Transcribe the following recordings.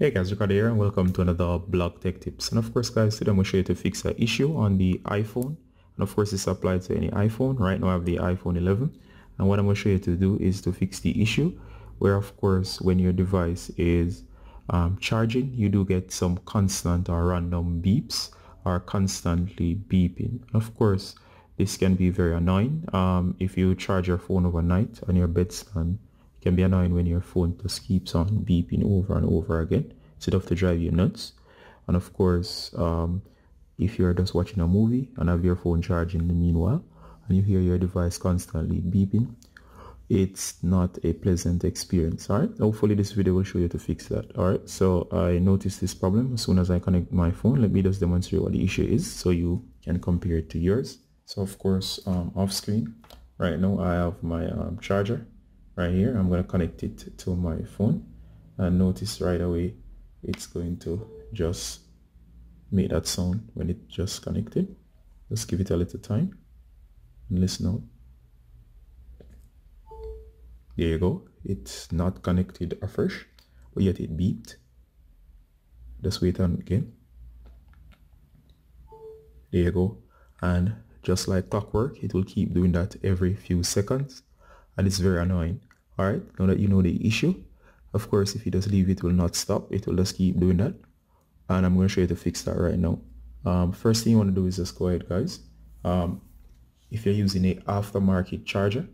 Hey guys, Ricardo here and welcome to another blog tech tips. And of course guys, today I'm going to show you to fix an issue on the iPhone. And of course this applies to any iPhone. Right now I have the iPhone 11. And what I'm going to show you to do is to fix the issue where of course when your device is um, charging, you do get some constant or random beeps or constantly beeping. Of course, this can be very annoying. Um, if you charge your phone overnight on your bedstand, it can be annoying when your phone just keeps on beeping over and over again. It's enough to drive you nuts. And of course, um, if you're just watching a movie and have your phone charging in the meanwhile, and you hear your device constantly beeping, it's not a pleasant experience all right? Hopefully this video will show you to fix that all right? So i noticed this problem. As soon as i connect my phone let me just demonstrate what the issue is so you can compare it to yours. So of course um, off screen right now i have my um, charger right here. I'm going to connect it to my phone. And notice right away it's going to just make that sound when it just connected. Just give it a little time and listen out. There you go. It's not connected afresh but yet it beeped. Just wait on again. There you go. And just like clockwork it will keep doing that every few seconds. And it's very annoying. All right? Now that you know the issue of course if you just leave it will not stop. It will just keep doing that. And i'm going to show you to fix that right now. Um, first thing you want to do is just go ahead guys. Um, if you're using a aftermarket charger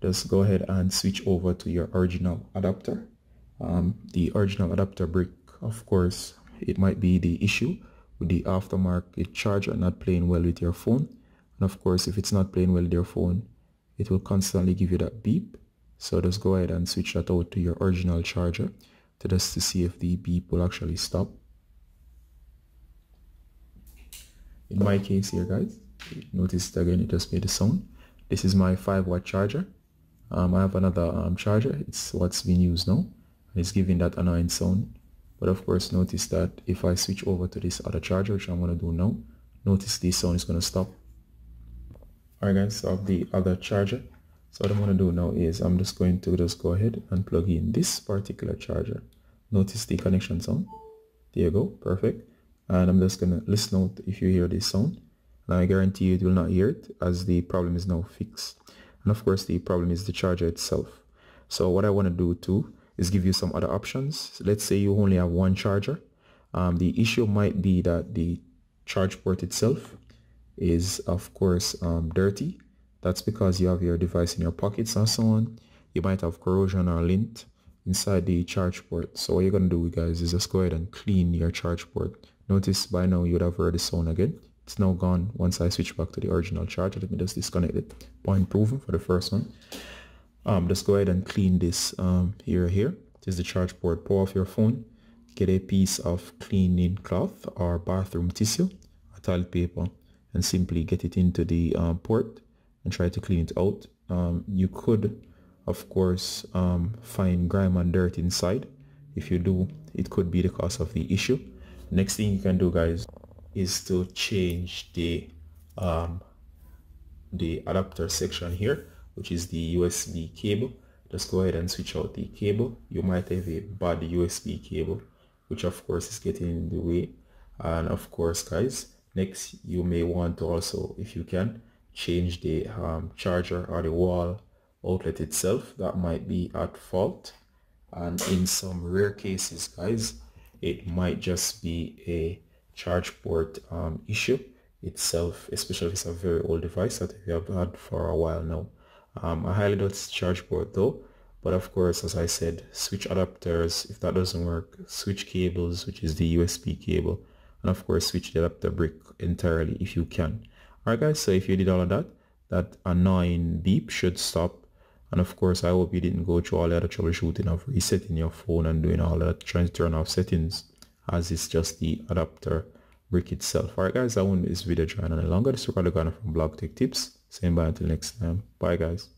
just go ahead and switch over to your original adapter. Um, the original adapter brick of course it might be the issue with the aftermarket charger not playing well with your phone. And of course if it's not playing well with your phone it will constantly give you that beep so just go ahead and switch that out to your original charger to just to see if the beep will actually stop. In my case here guys, notice again it just made a sound. This is my 5 watt charger. Um, I have another um, charger, it's what's being used now. And it's giving that annoying sound. But of course notice that if I switch over to this other charger, which I'm going to do now, notice this sound is going to stop. Alright guys, so I have the other charger. So what I'm going to do now is I'm just going to just go ahead and plug in this particular charger. Notice the connection sound. There you go, perfect. And I'm just going to listen out if you hear this sound. And I guarantee you it will not hear it as the problem is now fixed. And of course the problem is the charger itself. So what I want to do too is give you some other options. Let's say you only have one charger. Um, the issue might be that the charge port itself is of course um, dirty that's because you have your device in your pockets and so on. You might have corrosion or lint inside the charge port. So what you're going to do guys is just go ahead and clean your charge port. Notice by now you would have heard the sound again. It's now gone once I switch back to the original charger. Let me just disconnect it. Point proven for the first one. Um, just go ahead and clean this um, here here. This is the charge port. Pull off your phone. Get a piece of cleaning cloth or bathroom tissue, a toilet paper, and simply get it into the um, port and try to clean it out. Um, you could, of course, um, find grime and dirt inside. If you do, it could be the cause of the issue. Next thing you can do, guys, is to change the um, the adapter section here, which is the USB cable. Just go ahead and switch out the cable. You might have a bad USB cable, which of course is getting in the way. And of course, guys, next you may want to also, if you can, change the um, charger or the wall outlet itself that might be at fault. And in some rare cases guys it might just be a charge port um, issue itself especially if it's a very old device that we have had for a while now. Um, I highly doubt it's charge port though. But of course as I said switch adapters if that doesn't work switch cables which is the USB cable and of course switch the adapter brick entirely if you can Alright guys, so if you did all of that, that annoying beep should stop. And of course, I hope you didn't go through all the other troubleshooting of resetting your phone and doing all that, trying to turn off settings as it's just the adapter brick itself. Alright guys, I won't this video trying any longer. This is Ricardo Gardener from Blog Tech Tips. Saying bye until next time. Bye guys.